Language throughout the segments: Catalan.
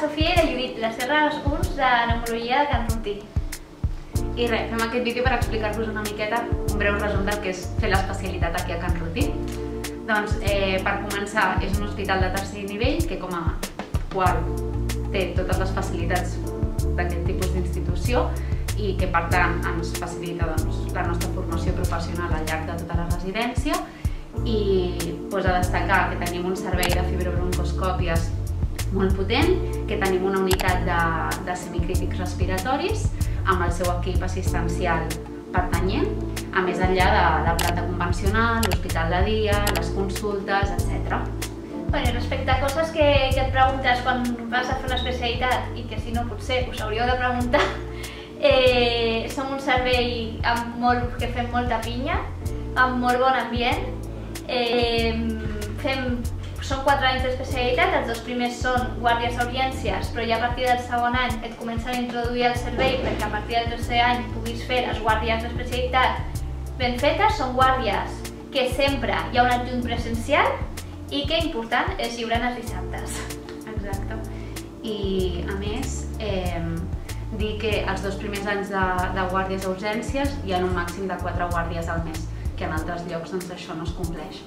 Sofia i la Judit, les R1 de neumologia de Can Ruti. I res, fem aquest vídeo per explicar-vos una miqueta un breu resum del que és fer l'especialitat aquí a Can Ruti. Doncs, eh, per començar, és un hospital de tercer nivell que com a qual té totes les facilitats d'aquest tipus d'institució i que per tant ens facilita doncs, la nostra formació professional al llarg de tota la residència i pues, a destacar que tenim un servei de fibrobroncoscòpies molt potent, que tenim una unitat de, de semicrítics respiratoris amb el seu equip assistencial pertanyent, a més enllà de la planta convencional, l'hospital de dia, les consultes, etc. Bueno, respecte a coses que, que et preguntes quan vas a fer una especialitat i que si no potser us hauríeu de preguntar, eh, som un servei amb molt, que fem molta pinya, amb molt bon ambient, eh, són quatre anys d'especialitat, els dos primers són guàrdies a urgències, però ja a partir del segon any et comencen a introduir al servei perquè a partir del tercer any puguis fer les guàrdies d'especialitat ben fetes. Són guàrdies que sempre hi ha un adjunt presencial i que important és lliuren els dissabtes. Exacte. I a més, eh, dir que els dos primers anys de, de guàrdies a urgències hi ha un màxim de quatre guàrdies al mes, que en altres llocs doncs, això no es compleix.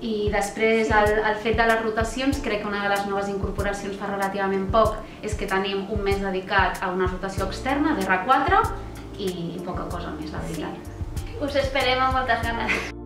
I després el, el fet de les rotacions, crec que una de les noves incorporacions fa relativament poc és que tenim un mes dedicat a una rotació externa d'R4 i poca cosa més, la veritat. Sí. Us esperem amb moltes ganes.